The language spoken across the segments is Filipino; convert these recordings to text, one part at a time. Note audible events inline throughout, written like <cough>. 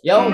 Yung!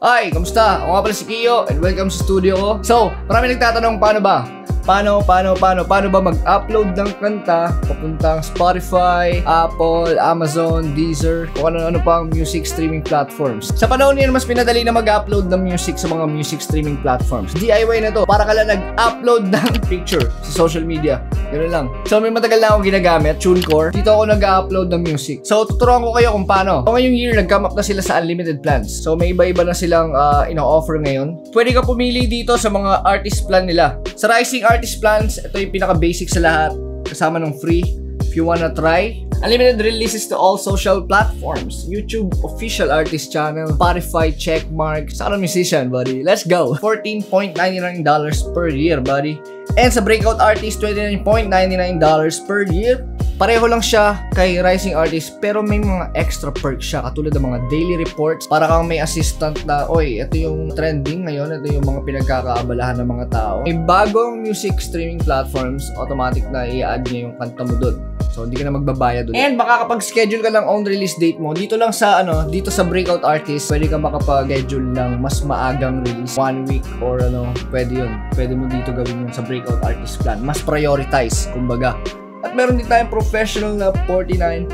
Hi, kamusta? Ako nga pala si Kiyo and welcome sa studio ko. So, marami nagtatanong paano ba? Paano, paano, paano, paano ba mag-upload ng kanta papuntang Spotify, Apple, Amazon, Deezer, kung ano-ano pang music streaming platforms. Sa panahon ngayon, mas pinadali na mag-upload ng music sa mga music streaming platforms. DIY na to. Para ka lang nag-upload ng <laughs> picture sa social media. Ganun lang. So, may matagal na akong ginagamit, TuneCore. Dito ako nag-upload ng music. So, tuturuan ko kayo kung paano. So, ngayong year, nag-come up na sila sa unlimited plans. So, may iba-iba na silang uh, ino-offer ngayon. Pwede ka pumili dito sa mga artist plan nila. Sa Rising Artist Plans, ito yung pinaka-basic sa lahat. Kasama ng free. If you wanna try, Unlimited releases to all social platforms. YouTube official artist channel, Spotify checkmark. Sa musician, buddy. Let's go. $14.99 per year, buddy. And sa Breakout Artist, $29.99 per year. Pareho lang siya kay Rising Artist pero may mga extra perks siya katulad ng mga daily reports para kang may assistant na oy, ito yung trending ngayon, ito yung mga pinagkakaabalahan ng mga tao. May bagong music streaming platforms, automatic na i-add niya yung kanta mo doon. So, hindi ka na magbabayad ulit. And makakapag-schedule ka ng own release date mo. Dito lang sa, ano, dito sa Breakout Artist, pwede ka makapag-schedule ng mas maagang release. One week or ano, pwede yun. Pwede mo dito gawin yun sa Breakout Artist plan. Mas prioritize, kumbaga. At meron din tayong professional na $49.99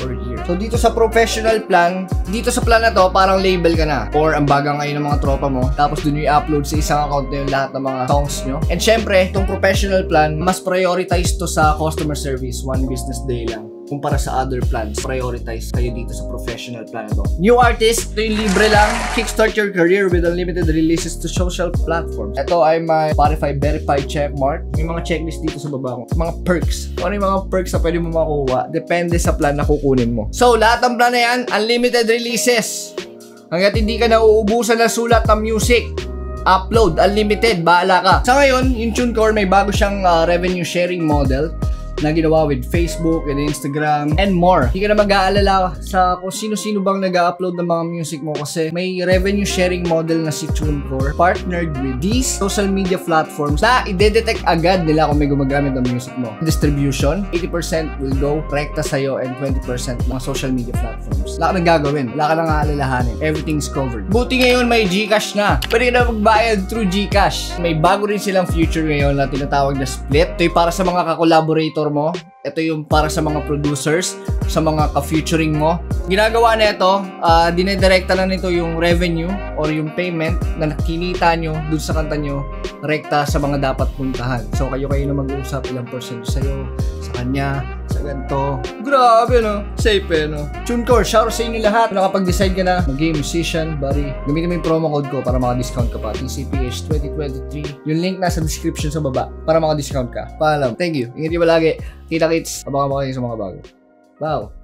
per year. So dito sa professional plan, dito sa plan na to, parang label ka na. Or ang baga ngayon ng mga tropa mo. Tapos dun yung i-upload sa isang account na yung lahat ng mga songs nyo. And syempre, itong professional plan, mas prioritize to sa customer service. One business day lang kumpara sa other plans. Prioritize kayo dito sa professional plan ito. New artist, ito yung libre lang. Kickstart your career with unlimited releases to social platforms. Ito ay my Spotify verified checkmark. May mga checklist dito sa baba ko. Mga perks. Ano yung mga perks na pwede mo makuha, depende sa plan na kukunin mo. So, lahat ng plan na yan, unlimited releases. Hanggat hindi ka nauubusan ng sulat ng music, upload, unlimited, bahala ka. Sa ngayon, yung TuneCore may bago siyang uh, revenue sharing model na ginawa with Facebook and Instagram and more. Hindi ka na mag-aalala sa kung sino-sino bang nag-upload ng mga music mo kasi may revenue sharing model na si TuneCore partnered with these social media platforms na i-detect agad nila kung may gumagamit ng music mo. Distribution, 80% will go rekta sa'yo and 20% mga social media platforms. Wala ka nang gagawin. Wala ka nang aalalahanin. Everything's covered. Buti ngayon may Gcash na. Pwede na magbayad through Gcash. May bago rin silang future ngayon na tinatawag na split. Ito para sa mga kakolaborator director mo. Ito yung para sa mga producers, sa mga ka-featuring mo. Ginagawa na ito, uh, dinedirekta na nito yung revenue or yung payment na nakinita nyo dun sa kanta nyo rekta sa mga dapat puntahan. So kayo-kayo na mag-uusap ilang percent sa'yo, sa kanya, ganito. Grabe no, safe eh no. TuneCore, shout sa inyo lahat. Nakapag-decide ka na, mag-game musician, buddy. Gamitin mo yung promo code ko para maka-discount ka pa. TCPH 2023. Yung link nasa description sa baba para maka-discount ka. Paalam. Thank you. Ingat kayo palagi. Kita kits. Abangan mo kayo sa mga bago. Wow.